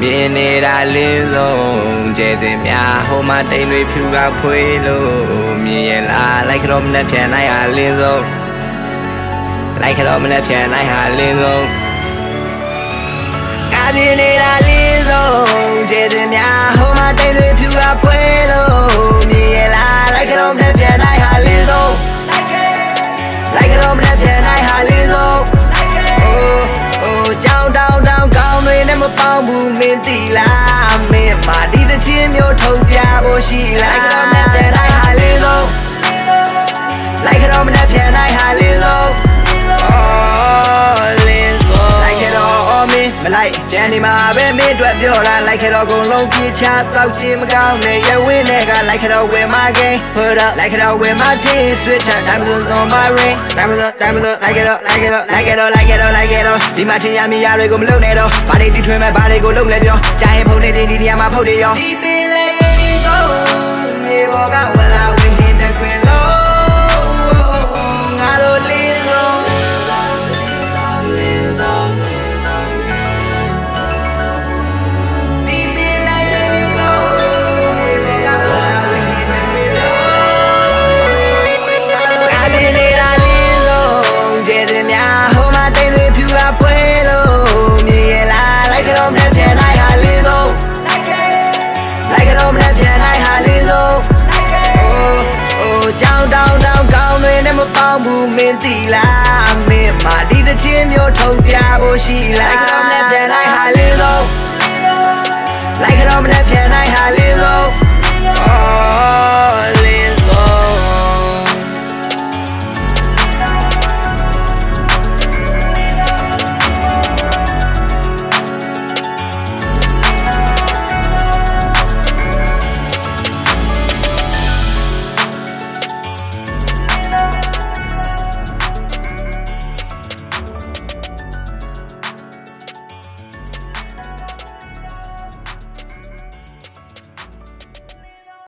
မြင်နေတာလင်းဆုံးကျဲစင်များဟိုမှာတိမ်တွေဖြူကဖွေးလို့မြင်ရလားလိုက်ကြတော့မနဲ့ပြန်လိုက်ဟာလင်းဆုံးလိုက်ကြတော့မနဲ့ပြန်လိုက်ဟာလင်းဆုံးကမြင်နေတာလင်းဆုံးကျဲစင်များဟိုမှာတိမ်တွေဖြူကဖွေး ချင်းမျိုးထုတ်ပြဖို့ရှိလားလိုက်ကြတော့မနဲ့ပြန်လိုက်ဟာလင်းဆုံးလိုက်ကြတော့မနဲ့ပြန်လိုက်ဟာလင်းဆုံးအော်လင်းဆုံးလိုက်ကြတော့အော်မင်းမလိုက်ကြံနေမှာပဲမင်းအတွက်ပြောတာလိုက်ကြတော့အကုန်လုံးပြေချစောက်ခြင်းမကောင်းနဲ့ရဝင်းနဲ့ကလိုက်ကြတော့ဝယ်မကိန်း put up လိုက်ကြတော့ဝယ်မသေး switch up time zone on my ring time zone time zone လိုက်ကြတော့လိုက်ကြတော့လိုက်ကြတော့လိုက်ကြတော့လိုက်ကြတော့ဒီမှာထင်ရမိရတွေကိုမလုံနဲ့တော့ဘာတွေတီထွင်မဲ့ဘာတွေကိုလုံလဲပြောကြာ ရင်ဖုန်နေဒီနေရာမှာဖုတ်တယ်ရောဒီပင်လေးကိုမြေပေါ်ကဝလာ မပေါင်းဘူးမင်းသိလားမင်းမာဒီသချင်းမျိုးထုတ်ပြဖို့ရှိလား